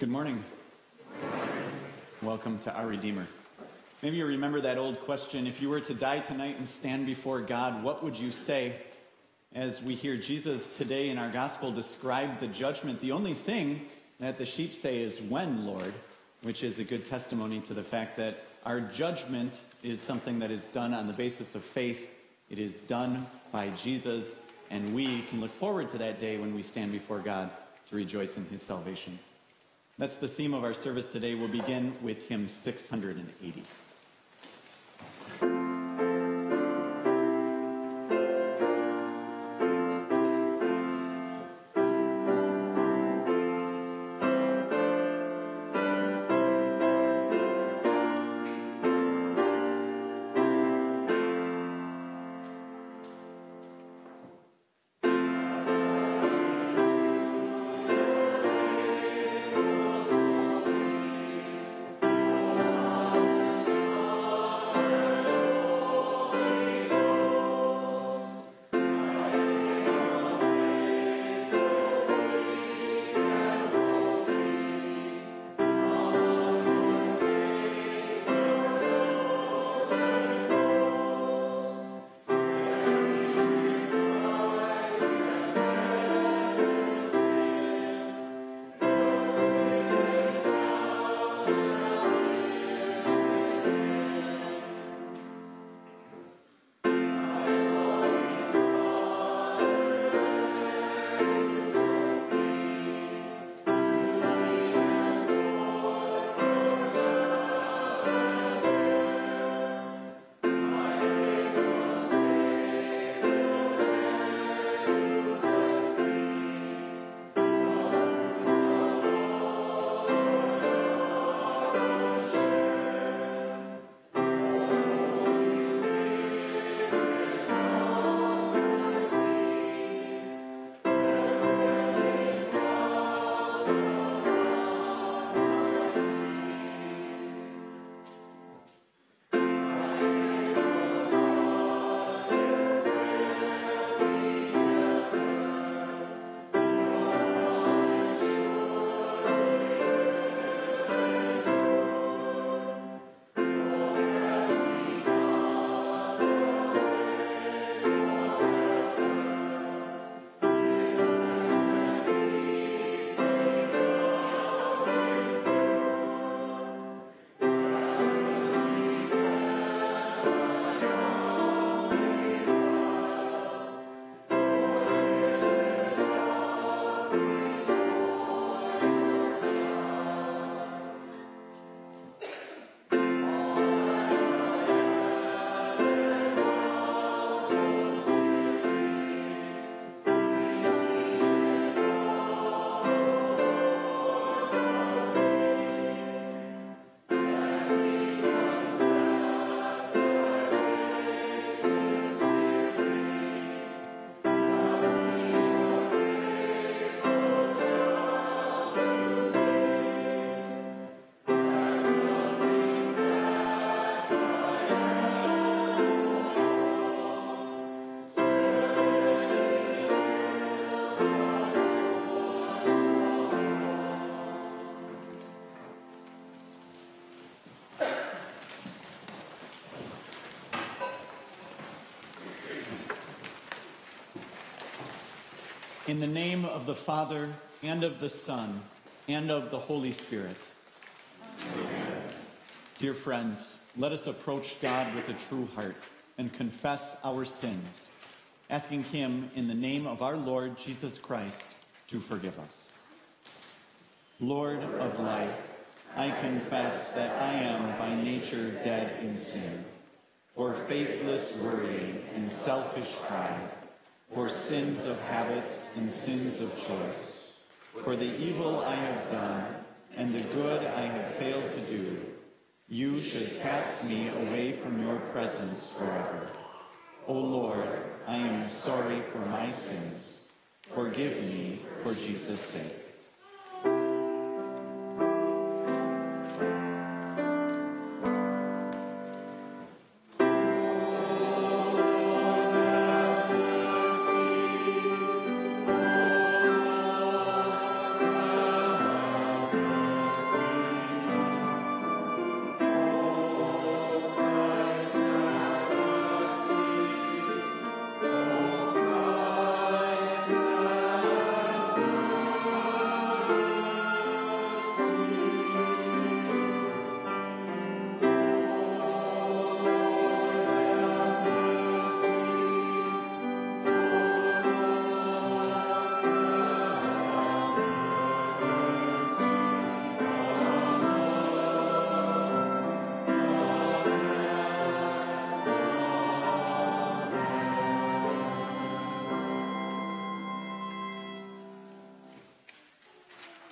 Good morning. Welcome to Our Redeemer. Maybe you remember that old question if you were to die tonight and stand before God, what would you say? As we hear Jesus today in our gospel describe the judgment, the only thing that the sheep say is, When, Lord? which is a good testimony to the fact that our judgment is something that is done on the basis of faith. It is done by Jesus, and we can look forward to that day when we stand before God to rejoice in his salvation. That's the theme of our service today. We'll begin with hymn 680. In the name of the Father, and of the Son, and of the Holy Spirit. Amen. Dear friends, let us approach God with a true heart and confess our sins, asking Him in the name of our Lord Jesus Christ to forgive us. Lord of life, I confess that I am by nature dead in sin, for faithless worrying and selfish pride for sins of habit and sins of choice, for the evil I have done and the good I have failed to do, you should cast me away from your presence forever. O Lord, I am sorry for my sins. Forgive me for Jesus' sake.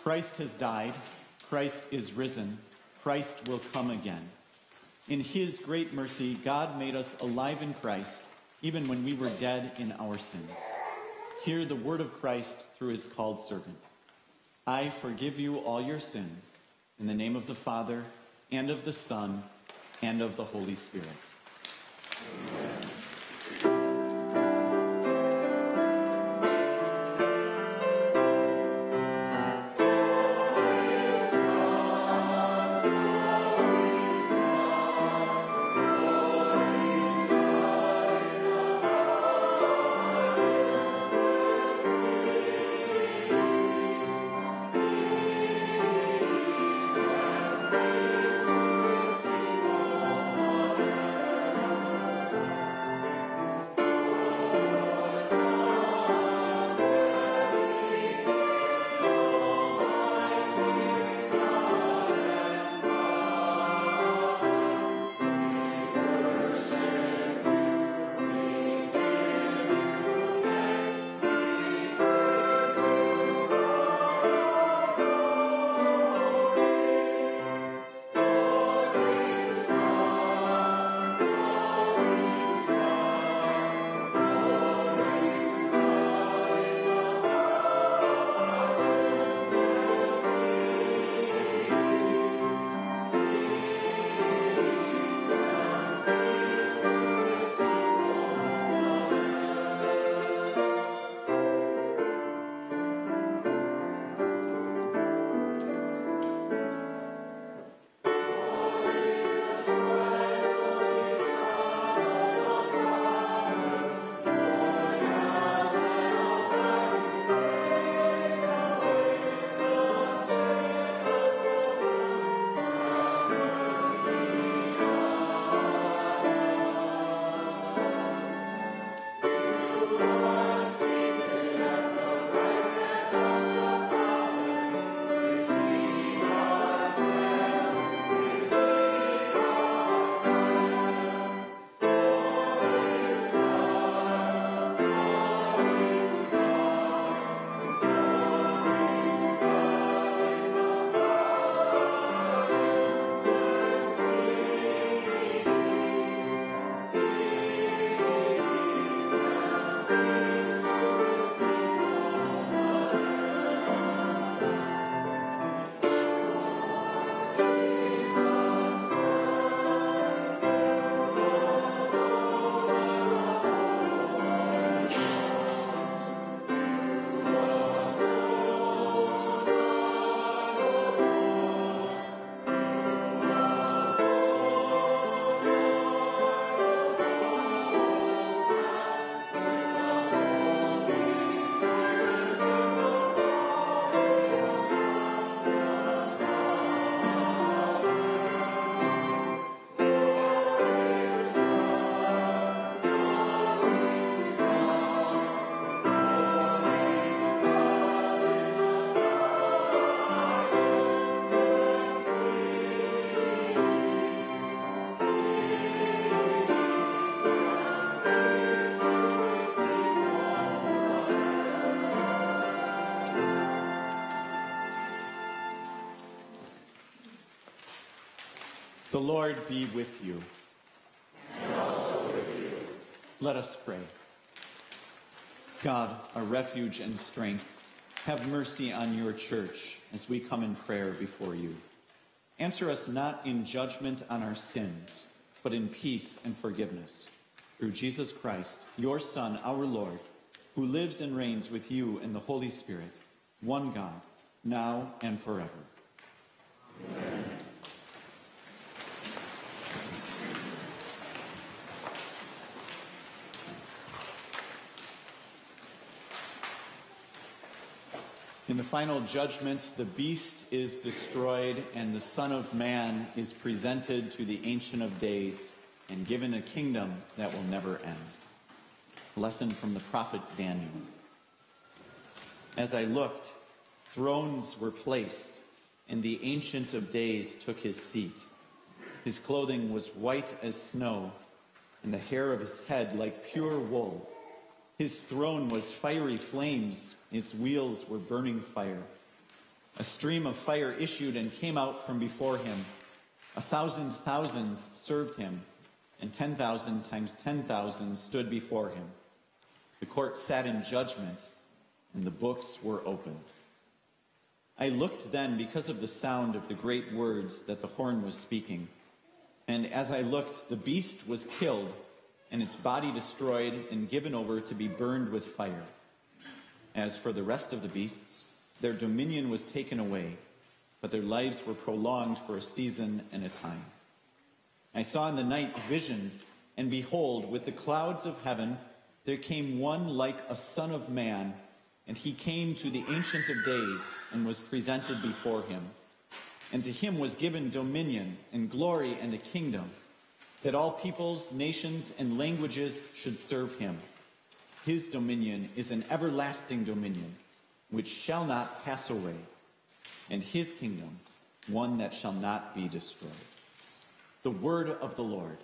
Christ has died, Christ is risen, Christ will come again. In his great mercy, God made us alive in Christ, even when we were dead in our sins. Hear the word of Christ through his called servant. I forgive you all your sins, in the name of the Father, and of the Son, and of the Holy Spirit. Amen. The Lord be with you. And also with you. Let us pray. God, our refuge and strength, have mercy on your church as we come in prayer before you. Answer us not in judgment on our sins, but in peace and forgiveness. Through Jesus Christ, your Son, our Lord, who lives and reigns with you in the Holy Spirit, one God, now and forever. In the final judgment, the beast is destroyed and the Son of Man is presented to the Ancient of Days and given a kingdom that will never end. lesson from the prophet Daniel. As I looked, thrones were placed, and the Ancient of Days took his seat. His clothing was white as snow, and the hair of his head like pure wool. His throne was fiery flames, its wheels were burning fire. A stream of fire issued and came out from before him. A thousand thousands served him, and ten thousand times ten thousand stood before him. The court sat in judgment, and the books were opened. I looked then because of the sound of the great words that the horn was speaking. And as I looked, the beast was killed, and its body destroyed and given over to be burned with fire. As for the rest of the beasts, their dominion was taken away, but their lives were prolonged for a season and a time. I saw in the night visions, and behold, with the clouds of heaven, there came one like a son of man, and he came to the Ancient of Days and was presented before him. And to him was given dominion and glory and a kingdom, that all peoples, nations, and languages should serve him. His dominion is an everlasting dominion which shall not pass away, and his kingdom one that shall not be destroyed. The word of the Lord.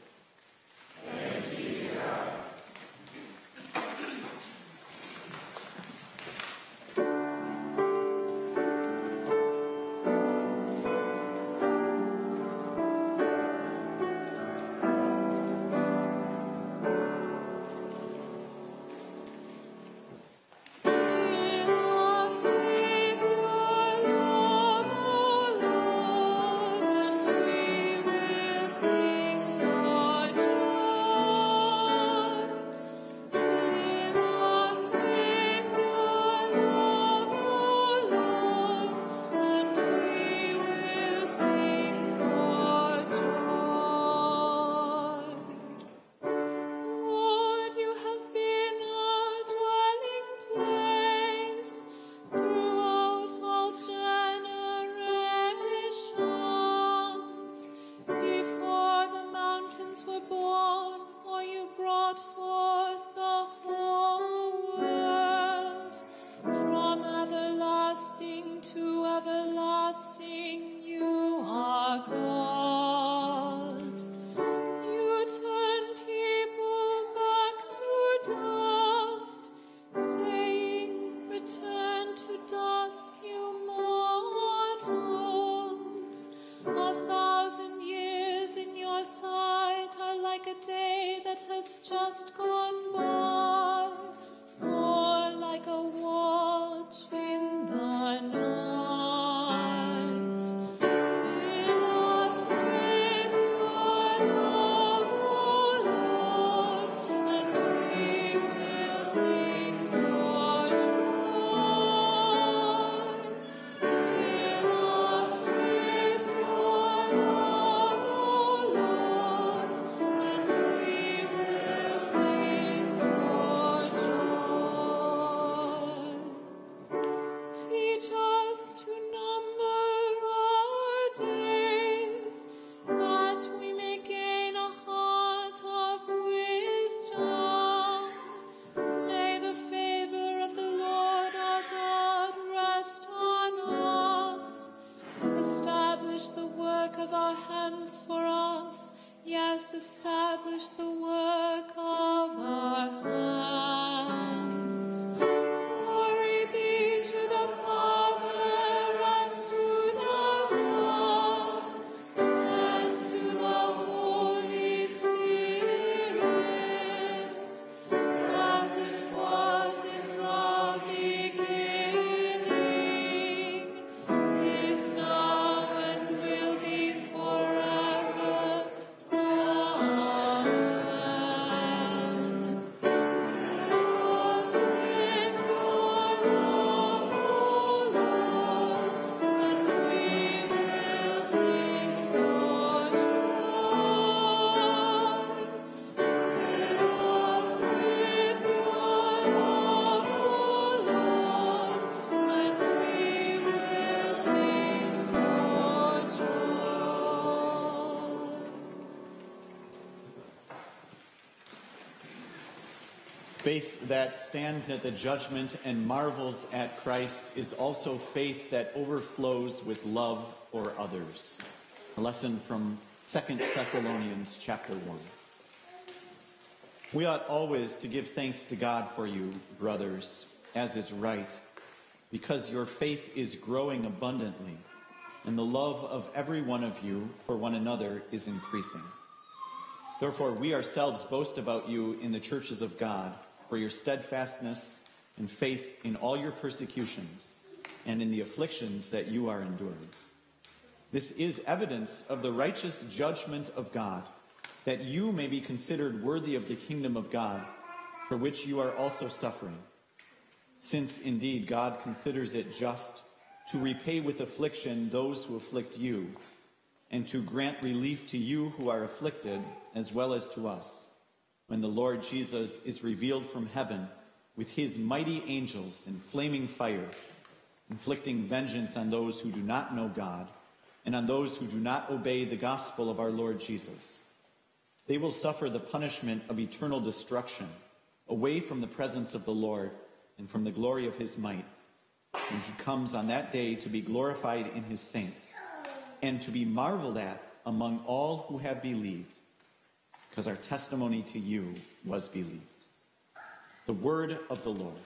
Faith that stands at the judgment and marvels at Christ is also faith that overflows with love for others. A lesson from 2 Thessalonians chapter 1. We ought always to give thanks to God for you, brothers, as is right. because your faith is growing abundantly, and the love of every one of you for one another is increasing. Therefore, we ourselves boast about you in the churches of God for your steadfastness and faith in all your persecutions and in the afflictions that you are enduring. This is evidence of the righteous judgment of God, that you may be considered worthy of the kingdom of God, for which you are also suffering. Since indeed God considers it just to repay with affliction those who afflict you, and to grant relief to you who are afflicted, as well as to us, when the Lord Jesus is revealed from heaven with his mighty angels in flaming fire, inflicting vengeance on those who do not know God and on those who do not obey the gospel of our Lord Jesus. They will suffer the punishment of eternal destruction away from the presence of the Lord and from the glory of his might. And he comes on that day to be glorified in his saints and to be marveled at among all who have believed, because our testimony to you was believed. The word of the Lord.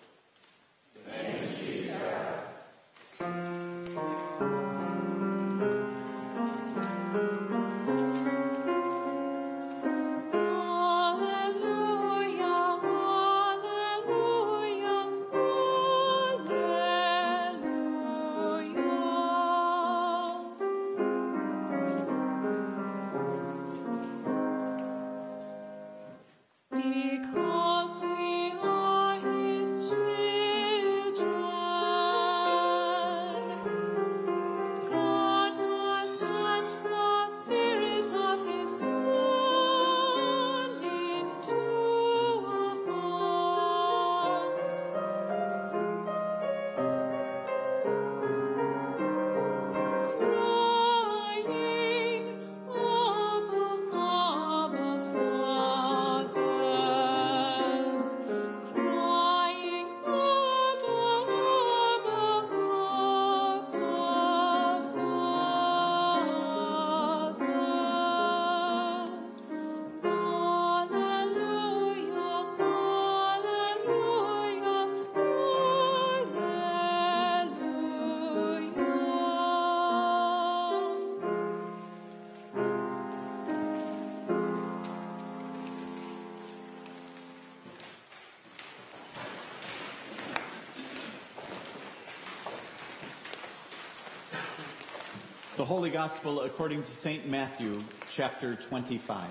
Holy Gospel according to St. Matthew, chapter 25.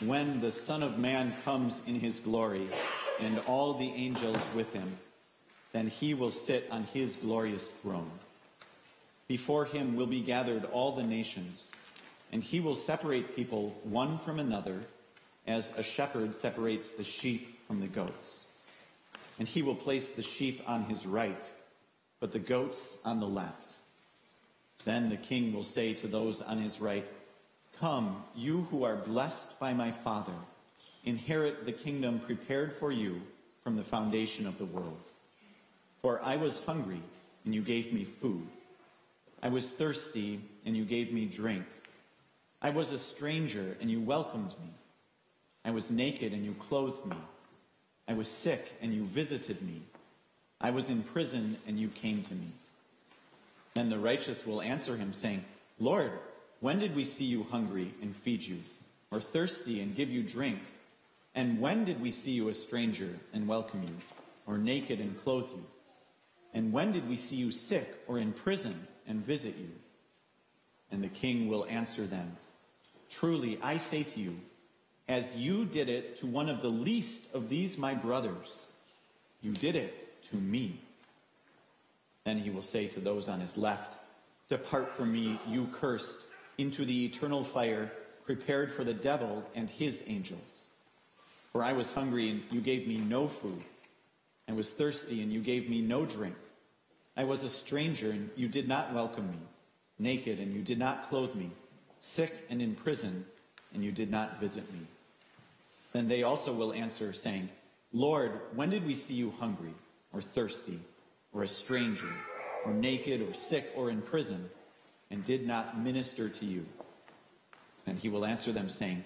When the Son of Man comes in his glory, and all the angels with him, then he will sit on his glorious throne. Before him will be gathered all the nations, and he will separate people one from another, as a shepherd separates the sheep from the goats. And he will place the sheep on his right, but the goats on the left. Then the king will say to those on his right, Come, you who are blessed by my Father, inherit the kingdom prepared for you from the foundation of the world. For I was hungry, and you gave me food. I was thirsty, and you gave me drink. I was a stranger, and you welcomed me. I was naked, and you clothed me. I was sick, and you visited me. I was in prison, and you came to me. Then the righteous will answer him, saying, Lord, when did we see you hungry and feed you, or thirsty and give you drink? And when did we see you a stranger and welcome you, or naked and clothe you? And when did we see you sick or in prison and visit you? And the king will answer them, Truly, I say to you, as you did it to one of the least of these my brothers, you did it to me. Then he will say to those on his left, Depart from me, you cursed, into the eternal fire prepared for the devil and his angels. For I was hungry, and you gave me no food. I was thirsty, and you gave me no drink. I was a stranger, and you did not welcome me. Naked, and you did not clothe me. Sick and in prison, and you did not visit me. Then they also will answer, saying, Lord, when did we see you hungry, or thirsty, or a stranger, or naked, or sick, or in prison, and did not minister to you? And he will answer them, saying,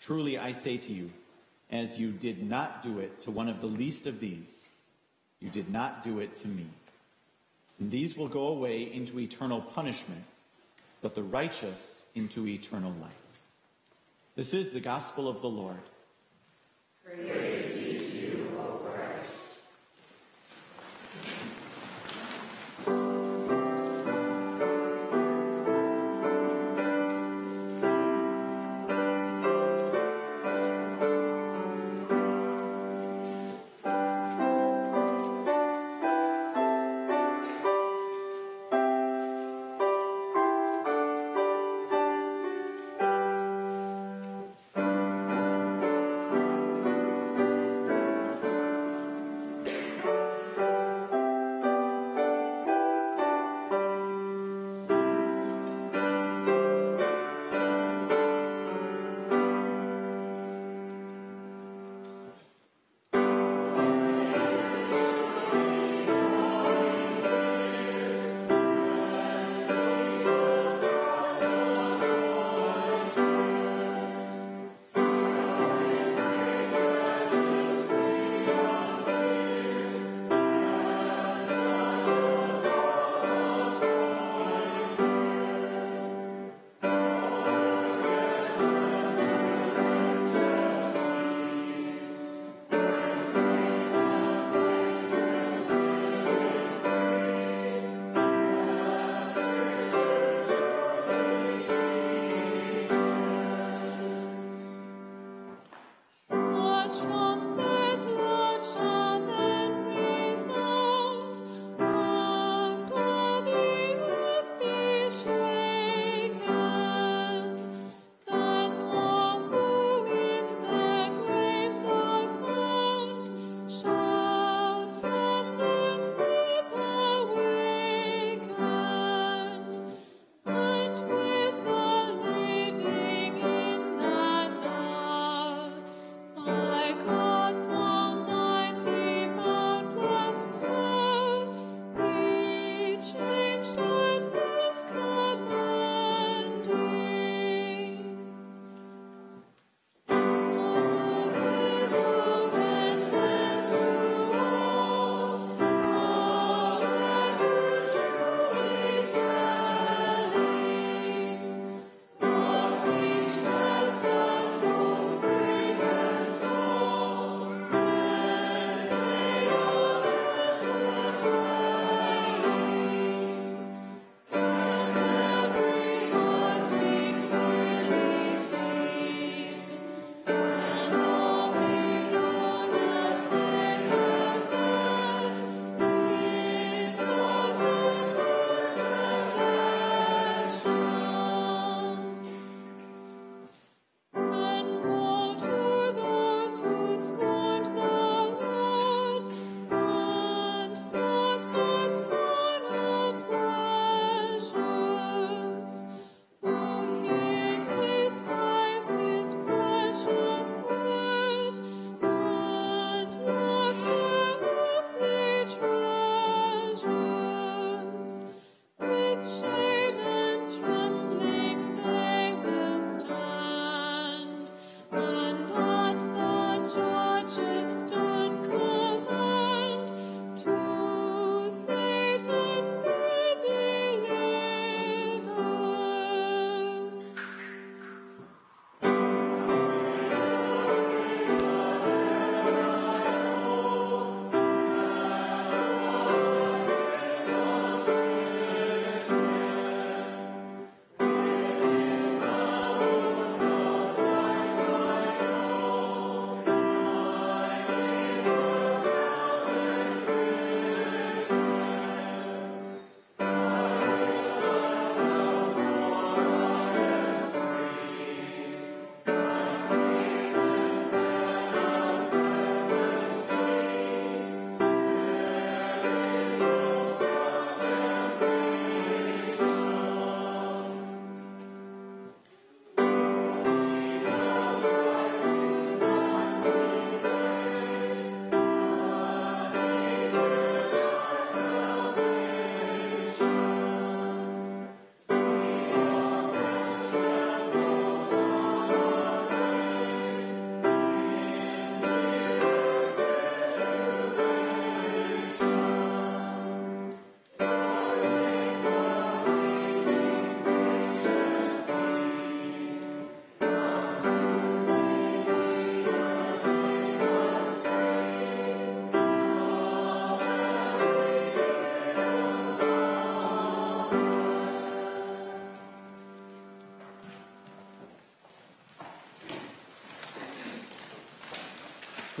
Truly I say to you, As you did not do it to one of the least of these, you did not do it to me. And these will go away into eternal punishment, but the righteous into eternal life. This is the gospel of the Lord. Praise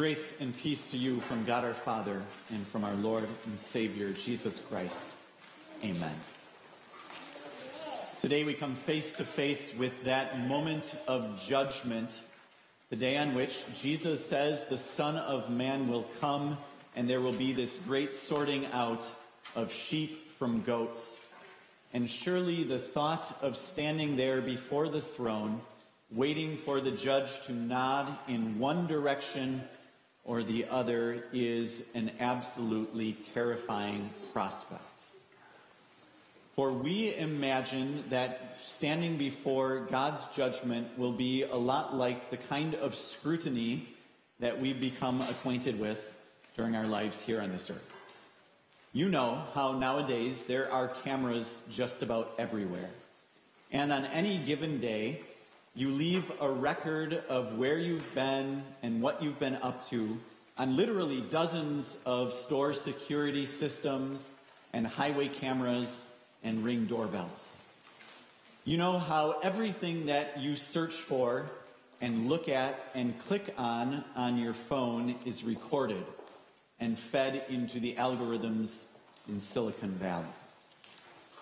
Grace and peace to you from God our Father and from our Lord and Savior Jesus Christ. Amen. Today we come face to face with that moment of judgment, the day on which Jesus says the Son of Man will come and there will be this great sorting out of sheep from goats. And surely the thought of standing there before the throne, waiting for the judge to nod in one direction or the other is an absolutely terrifying prospect. For we imagine that standing before God's judgment will be a lot like the kind of scrutiny that we become acquainted with during our lives here on this earth. You know how nowadays there are cameras just about everywhere. And on any given day, you leave a record of where you've been and what you've been up to on literally dozens of store security systems and highway cameras and ring doorbells. You know how everything that you search for and look at and click on on your phone is recorded and fed into the algorithms in Silicon Valley.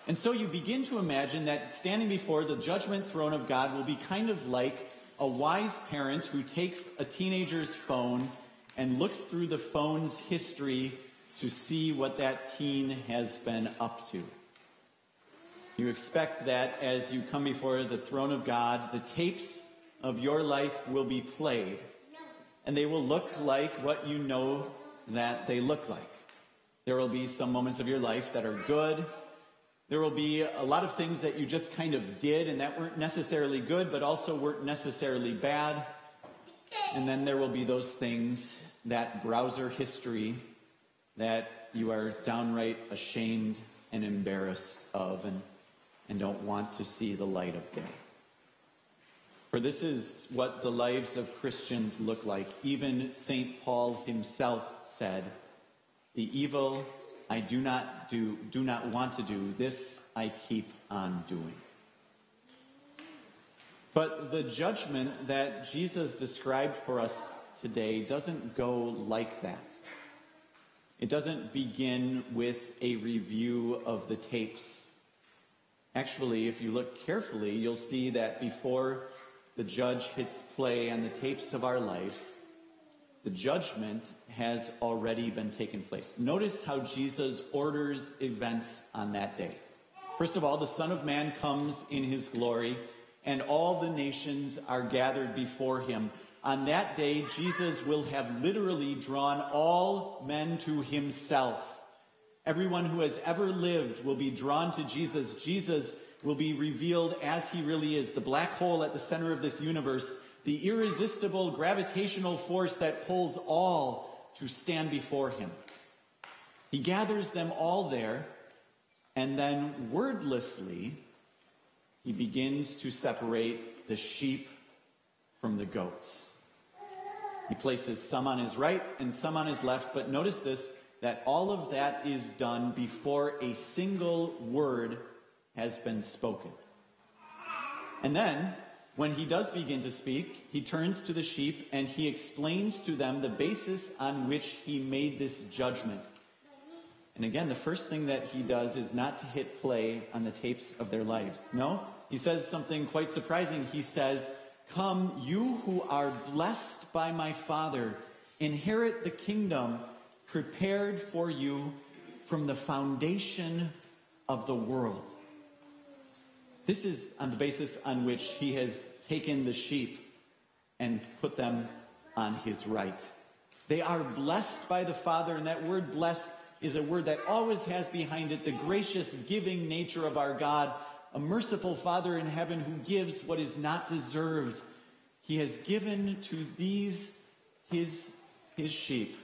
And so you begin to imagine that standing before the judgment throne of God will be kind of like a wise parent who takes a teenager's phone and looks through the phone's history to see what that teen has been up to. You expect that as you come before the throne of God, the tapes of your life will be played, and they will look like what you know that they look like. There will be some moments of your life that are good, there will be a lot of things that you just kind of did and that weren't necessarily good, but also weren't necessarily bad. And then there will be those things, that browser history, that you are downright ashamed and embarrassed of and, and don't want to see the light of day. For this is what the lives of Christians look like. Even St. Paul himself said, The evil I do not do, do not want to do. This I keep on doing. But the judgment that Jesus described for us today doesn't go like that. It doesn't begin with a review of the tapes. Actually, if you look carefully, you'll see that before the judge hits play on the tapes of our lives, the judgment has already been taken place. Notice how Jesus orders events on that day. First of all, the Son of Man comes in his glory, and all the nations are gathered before him. On that day, Jesus will have literally drawn all men to himself. Everyone who has ever lived will be drawn to Jesus. Jesus will be revealed as he really is, the black hole at the center of this universe the irresistible gravitational force that pulls all to stand before him. He gathers them all there, and then wordlessly, he begins to separate the sheep from the goats. He places some on his right and some on his left, but notice this that all of that is done before a single word has been spoken. And then when he does begin to speak, he turns to the sheep and he explains to them the basis on which he made this judgment. And again, the first thing that he does is not to hit play on the tapes of their lives. No, he says something quite surprising. He says, Come, you who are blessed by my Father, inherit the kingdom prepared for you from the foundation of the world. This is on the basis on which he has taken the sheep and put them on his right. They are blessed by the Father, and that word blessed is a word that always has behind it the gracious giving nature of our God, a merciful Father in heaven who gives what is not deserved. He has given to these, his, his sheep,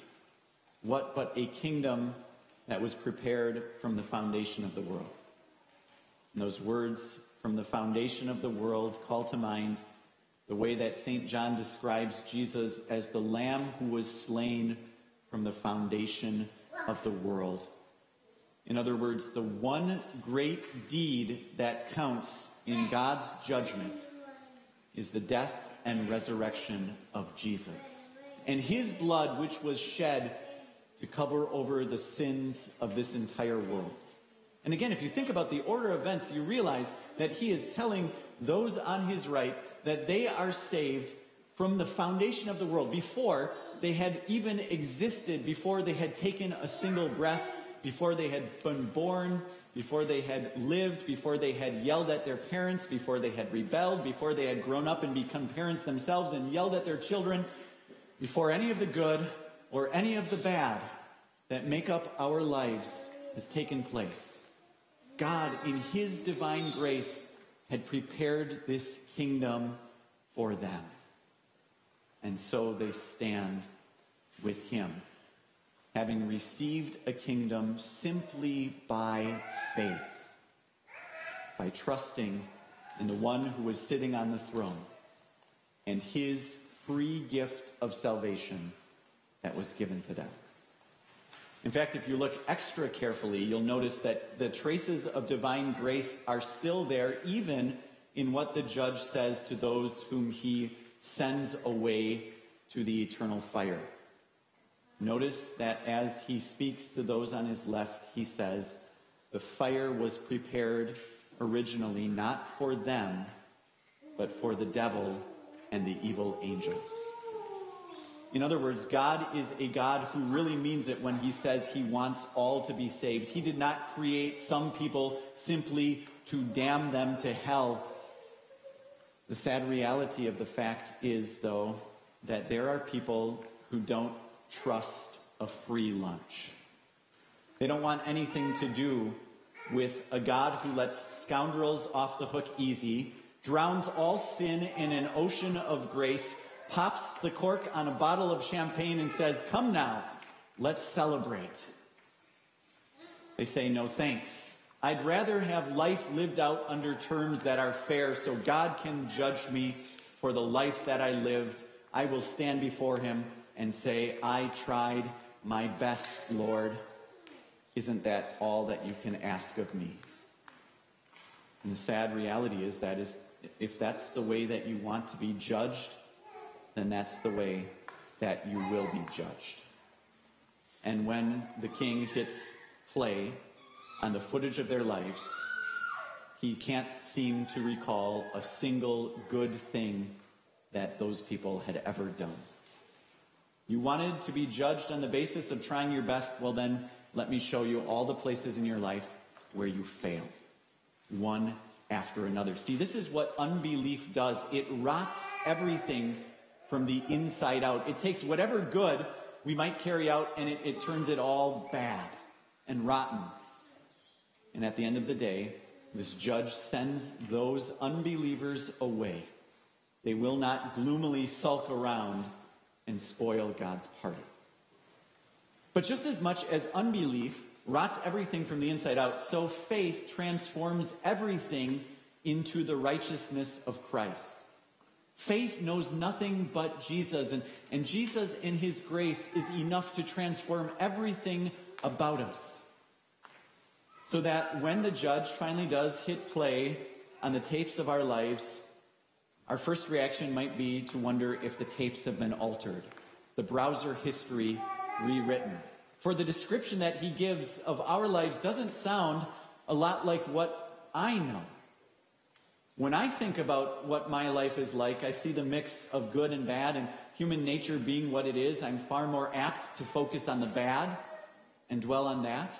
what but a kingdom that was prepared from the foundation of the world. And those words from the foundation of the world call to mind the way that St. John describes Jesus as the lamb who was slain from the foundation of the world. In other words, the one great deed that counts in God's judgment is the death and resurrection of Jesus. and his blood, which was shed to cover over the sins of this entire world. And again, if you think about the order of events, you realize that he is telling those on his right that they are saved from the foundation of the world before they had even existed, before they had taken a single breath, before they had been born, before they had lived, before they had yelled at their parents, before they had rebelled, before they had grown up and become parents themselves and yelled at their children, before any of the good or any of the bad that make up our lives has taken place. God, in His divine grace, had prepared this kingdom for them. And so they stand with Him, having received a kingdom simply by faith, by trusting in the one who was sitting on the throne and His free gift of salvation that was given to them. In fact, if you look extra carefully, you'll notice that the traces of divine grace are still there, even in what the judge says to those whom he sends away to the eternal fire. Notice that as he speaks to those on his left, he says, The fire was prepared originally not for them, but for the devil and the evil angels. In other words, God is a God who really means it when he says he wants all to be saved. He did not create some people simply to damn them to hell. The sad reality of the fact is, though, that there are people who don't trust a free lunch. They don't want anything to do with a God who lets scoundrels off the hook easy, drowns all sin in an ocean of grace, pops the cork on a bottle of champagne and says, Come now, let's celebrate. They say, No thanks. I'd rather have life lived out under terms that are fair so God can judge me for the life that I lived. I will stand before him and say, I tried my best, Lord. Isn't that all that you can ask of me? And the sad reality is that is if that's the way that you want to be judged, then that's the way that you will be judged. And when the king hits play on the footage of their lives, he can't seem to recall a single good thing that those people had ever done. You wanted to be judged on the basis of trying your best? Well, then, let me show you all the places in your life where you failed, one after another. See, this is what unbelief does it rots everything from the inside out. It takes whatever good we might carry out and it, it turns it all bad and rotten. And at the end of the day, this judge sends those unbelievers away. They will not gloomily sulk around and spoil God's party. But just as much as unbelief rots everything from the inside out, so faith transforms everything into the righteousness of Christ. Faith knows nothing but Jesus, and, and Jesus in his grace is enough to transform everything about us. So that when the judge finally does hit play on the tapes of our lives, our first reaction might be to wonder if the tapes have been altered, the browser history rewritten. For the description that he gives of our lives doesn't sound a lot like what I know. When I think about what my life is like, I see the mix of good and bad, and human nature being what it is, I'm far more apt to focus on the bad and dwell on that.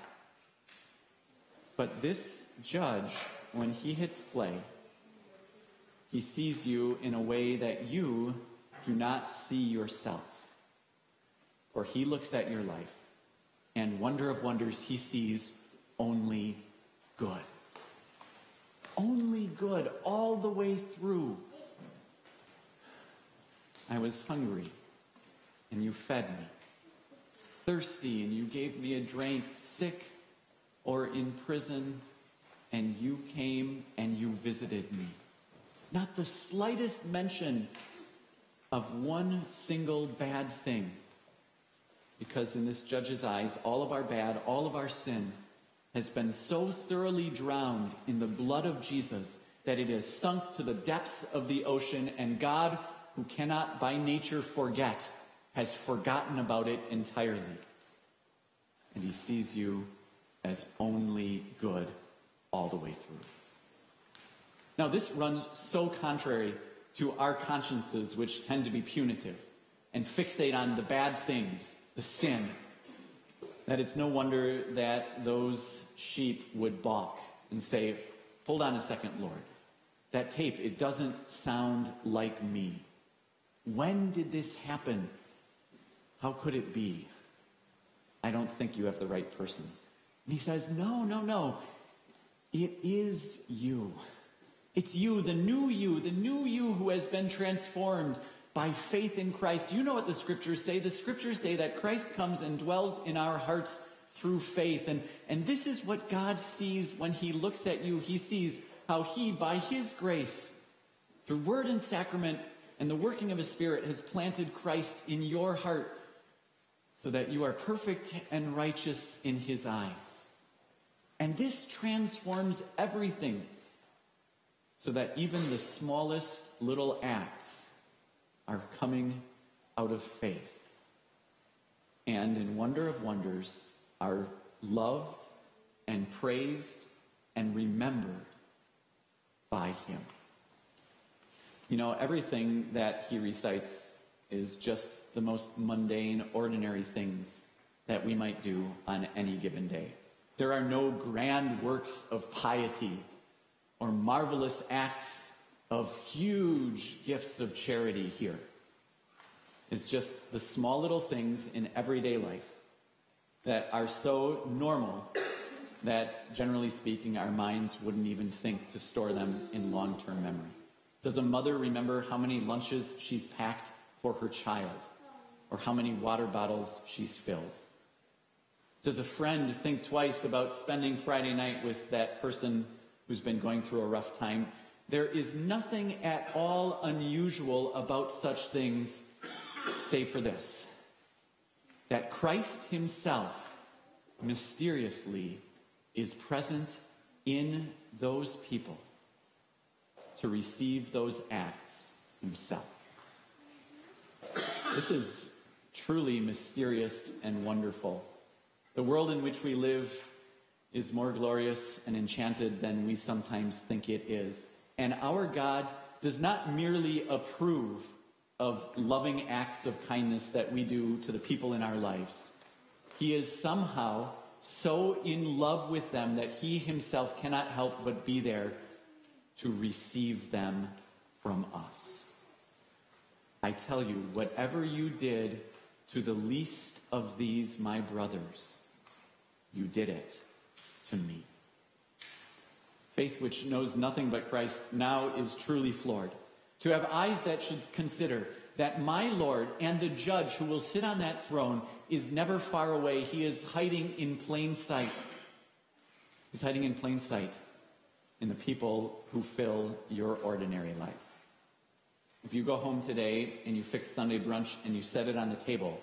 But this judge, when he hits play, he sees you in a way that you do not see yourself. For he looks at your life, and wonder of wonders, he sees only good only good all the way through. I was hungry, and you fed me. Thirsty, and you gave me a drink. Sick or in prison, and you came and you visited me. Not the slightest mention of one single bad thing. Because in this judge's eyes, all of our bad, all of our sin, has been so thoroughly drowned in the blood of Jesus that it has sunk to the depths of the ocean, and God, who cannot by nature forget, has forgotten about it entirely. And he sees you as only good all the way through. Now, this runs so contrary to our consciences, which tend to be punitive and fixate on the bad things, the sin, that it's no wonder that those sheep would balk and say, Hold on a second, Lord. That tape, it doesn't sound like me. When did this happen? How could it be? I don't think you have the right person. And he says, No, no, no. It is you. It's you, the new you, the new you who has been transformed by faith in Christ. You know what the scriptures say. The scriptures say that Christ comes and dwells in our hearts through faith. And, and this is what God sees when he looks at you. He sees how he, by his grace, through word and sacrament and the working of his spirit, has planted Christ in your heart so that you are perfect and righteous in his eyes. And this transforms everything so that even the smallest little acts are coming out of faith. And in wonder of wonders, are loved and praised and remembered by Him. You know, everything that he recites is just the most mundane, ordinary things that we might do on any given day. There are no grand works of piety or marvelous acts of huge gifts of charity here is just the small little things in everyday life that are so normal that, generally speaking, our minds wouldn't even think to store them in long term memory. Does a mother remember how many lunches she's packed for her child or how many water bottles she's filled? Does a friend think twice about spending Friday night with that person who's been going through a rough time. There is nothing at all unusual about such things, save for this that Christ Himself mysteriously is present in those people to receive those acts Himself. This is truly mysterious and wonderful. The world in which we live is more glorious and enchanted than we sometimes think it is. And our God does not merely approve of loving acts of kindness that we do to the people in our lives. He is somehow so in love with them that he himself cannot help but be there to receive them from us. I tell you, whatever you did to the least of these, my brothers, you did it to me. Faith which knows nothing but Christ now is truly floored. To have eyes that should consider that my Lord and the judge who will sit on that throne is never far away. He is hiding in plain sight. He's hiding in plain sight in the people who fill your ordinary life. If you go home today and you fix Sunday brunch and you set it on the table,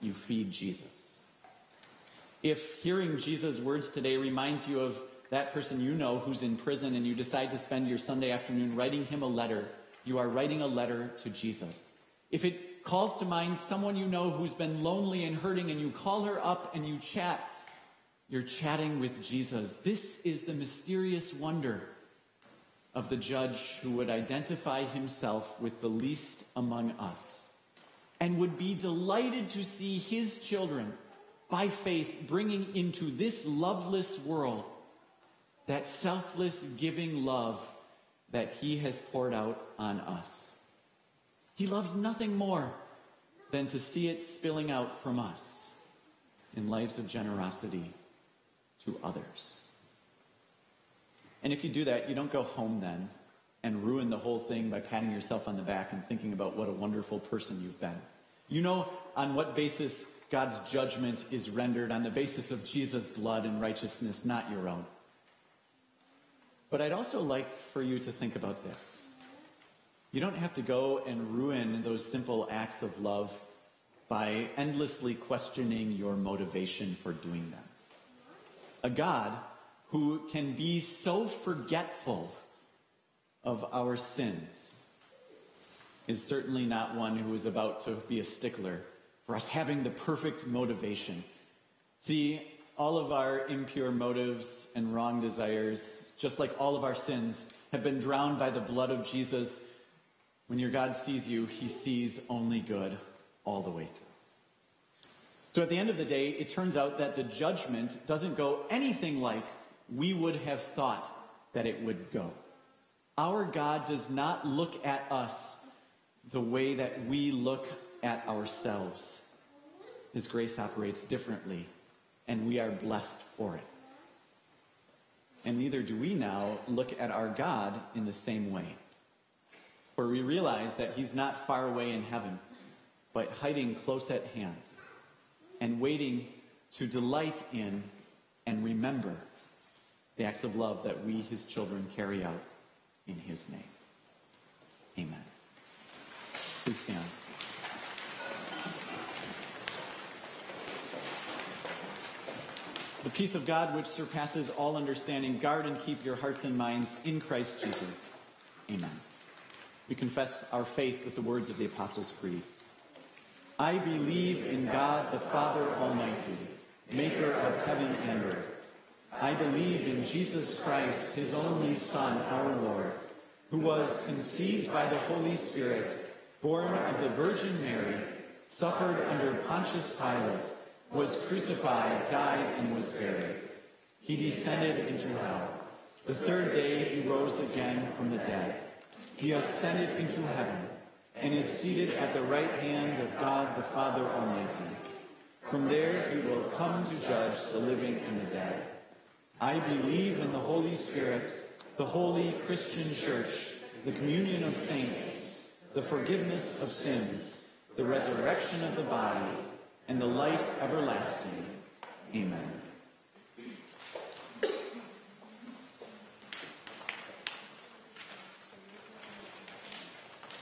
you feed Jesus. If hearing Jesus' words today reminds you of that person you know who's in prison and you decide to spend your Sunday afternoon writing him a letter, you are writing a letter to Jesus. If it calls to mind someone you know who's been lonely and hurting and you call her up and you chat, you're chatting with Jesus. This is the mysterious wonder of the judge who would identify himself with the least among us and would be delighted to see his children by faith, bringing into this loveless world that selfless giving love that he has poured out on us. He loves nothing more than to see it spilling out from us in lives of generosity to others. And if you do that, you don't go home then and ruin the whole thing by patting yourself on the back and thinking about what a wonderful person you've been. You know on what basis God's judgment is rendered on the basis of Jesus' blood and righteousness, not your own. But I'd also like for you to think about this. You don't have to go and ruin those simple acts of love by endlessly questioning your motivation for doing them. A God who can be so forgetful of our sins is certainly not one who is about to be a stickler for us having the perfect motivation. See, all of our impure motives and wrong desires, just like all of our sins, have been drowned by the blood of Jesus. When your God sees you, he sees only good all the way through. So at the end of the day, it turns out that the judgment doesn't go anything like we would have thought that it would go. Our God does not look at us the way that we look at ourselves. His grace operates differently, and we are blessed for it. And neither do we now look at our God in the same way. For we realize that He's not far away in heaven, but hiding close at hand and waiting to delight in and remember the acts of love that we, His children, carry out in His name. Amen. Please stand. The peace of God, which surpasses all understanding, guard and keep your hearts and minds in Christ Jesus. Amen. We confess our faith with the words of the Apostles' Creed. I believe in God the Father Almighty, maker of heaven and earth. I believe in Jesus Christ, his only Son, our Lord, who was conceived by the Holy Spirit, born of the Virgin Mary, suffered under Pontius Pilate was crucified, died, and was buried. He descended into hell. The third day he rose again from the dead. He ascended into heaven and is seated at the right hand of God the Father Almighty. From there he will come to judge the living and the dead. I believe in the Holy Spirit, the holy Christian church, the communion of saints, the forgiveness of sins, the resurrection of the body, and the life everlasting. Amen.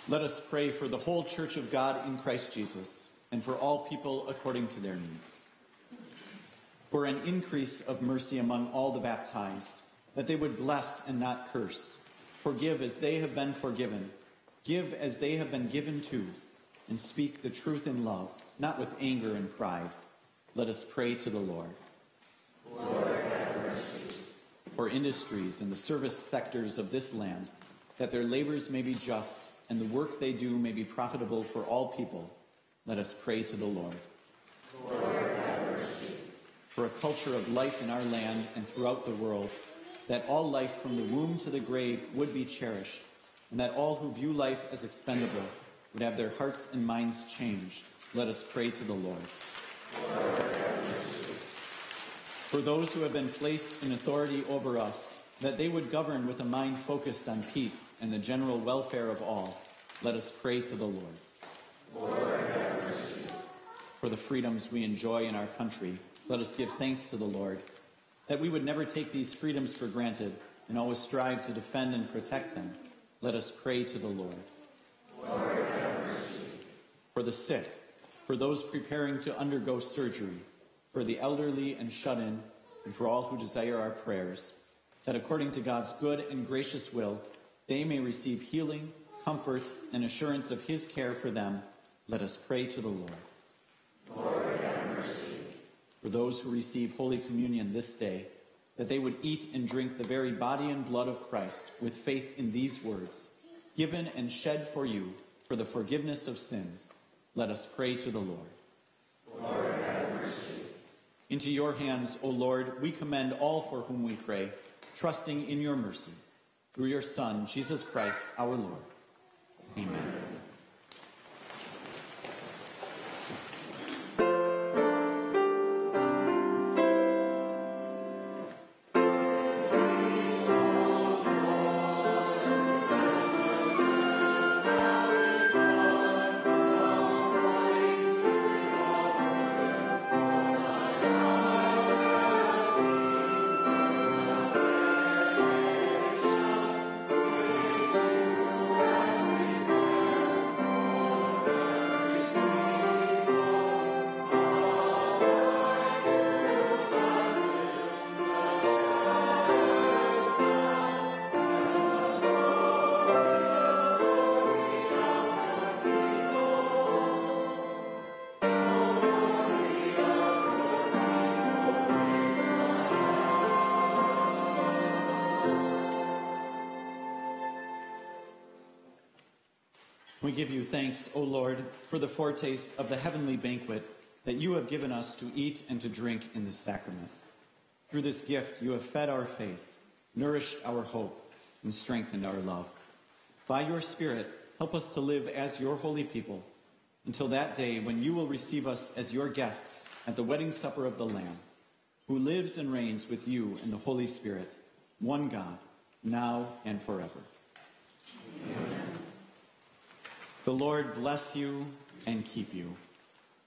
Let us pray for the whole church of God in Christ Jesus and for all people according to their needs. For an increase of mercy among all the baptized, that they would bless and not curse, forgive as they have been forgiven, give as they have been given to, and speak the truth in love not with anger and pride. Let us pray to the Lord. Lord, have mercy. For industries and the service sectors of this land, that their labors may be just and the work they do may be profitable for all people, let us pray to the Lord. Lord, have mercy. For a culture of life in our land and throughout the world, that all life from the womb to the grave would be cherished, and that all who view life as expendable would have their hearts and minds changed let us pray to the Lord. For those who have been placed in authority over us, that they would govern with a mind focused on peace and the general welfare of all, let us pray to the Lord. For the freedoms we enjoy in our country, let us give thanks to the Lord, that we would never take these freedoms for granted and always strive to defend and protect them. Let us pray to the. Lord For the sick, for those preparing to undergo surgery, for the elderly and shut in, and for all who desire our prayers, that according to God's good and gracious will, they may receive healing, comfort, and assurance of his care for them, let us pray to the Lord. Lord, have mercy. For those who receive Holy Communion this day, that they would eat and drink the very body and blood of Christ with faith in these words, given and shed for you for the forgiveness of sins let us pray to the Lord. Lord, have mercy. Into your hands, O Lord, we commend all for whom we pray, trusting in your mercy. Through your Son, Jesus Christ, our Lord. Amen. We give you thanks, O Lord, for the foretaste of the heavenly banquet that you have given us to eat and to drink in this sacrament. Through this gift, you have fed our faith, nourished our hope, and strengthened our love. By your Spirit, help us to live as your holy people until that day when you will receive us as your guests at the wedding supper of the Lamb, who lives and reigns with you in the Holy Spirit, one God, now and forever. Amen. The Lord bless you and keep you.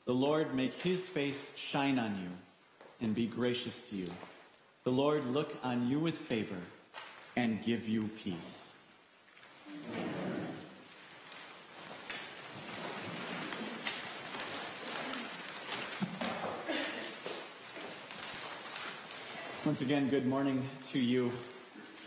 The Lord make his face shine on you and be gracious to you. The Lord look on you with favor and give you peace. Once again, good morning to you.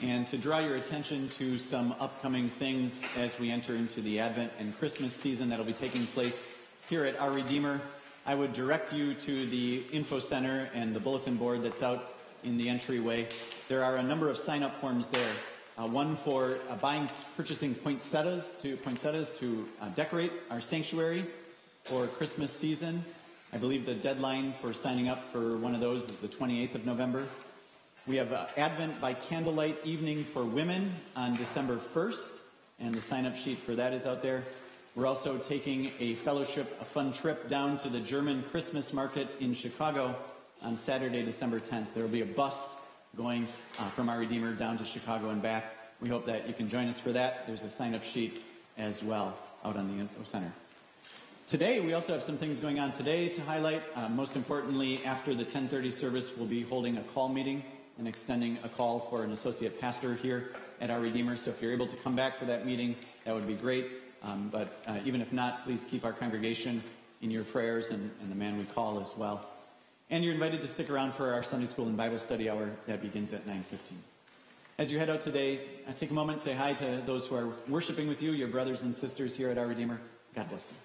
And to draw your attention to some upcoming things as we enter into the Advent and Christmas season that'll be taking place here at Our Redeemer, I would direct you to the info center and the bulletin board that's out in the entryway. There are a number of sign-up forms there. Uh, one for uh, buying, purchasing poinsettias to poinsettias to uh, decorate our sanctuary for Christmas season. I believe the deadline for signing up for one of those is the 28th of November. We have uh, Advent by Candlelight Evening for Women on December 1st, and the sign up sheet for that is out there. We're also taking a fellowship, a fun trip down to the German Christmas market in Chicago on Saturday, December 10th. There will be a bus going uh, from our Redeemer down to Chicago and back. We hope that you can join us for that. There's a sign up sheet as well out on the info center. Today, we also have some things going on today to highlight. Uh, most importantly, after the 1030 service, we'll be holding a call meeting and extending a call for an associate pastor here at our Redeemer. So if you're able to come back for that meeting, that would be great. Um, but uh, even if not, please keep our congregation in your prayers and, and, the man we call as well. And you're invited to stick around for our Sunday school and Bible study hour that begins at 9.15. As you head out today, uh, take a moment, say hi to those who are worshiping with you, your brothers and sisters here at our Redeemer. God bless you.